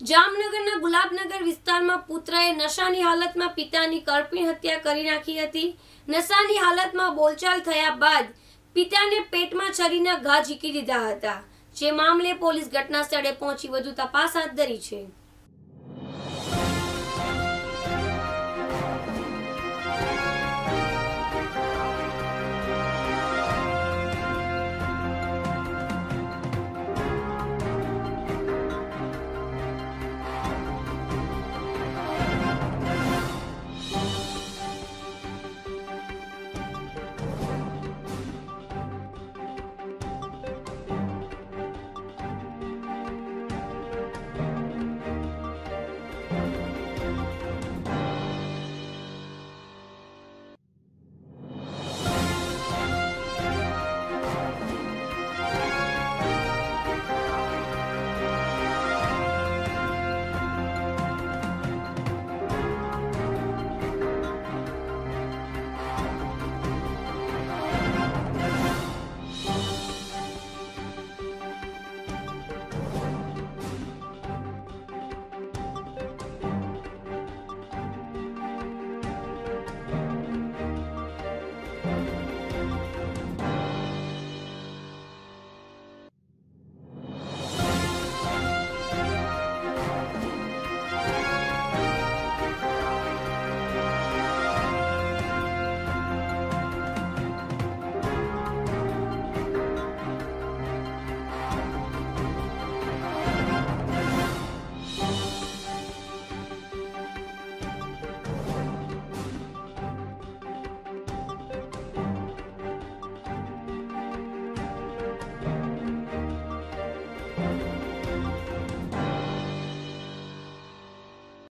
જામનગરના ગુલાબનગર વિસ્તારમાં પુત્રએ નશાની હાલતમાં પિતાની કરપીણ હત્યા કરી નાખી હતી. નશાની હાલતમાં બોલચાલ થયા બાદ પિતાને પેટમાં છરીના ઘા ઝીકી દીધા હતા. જે મામલે પોલીસ ઘટના સ્થળે પહોંચી વધુ તપાસ હાથ ધરી છે.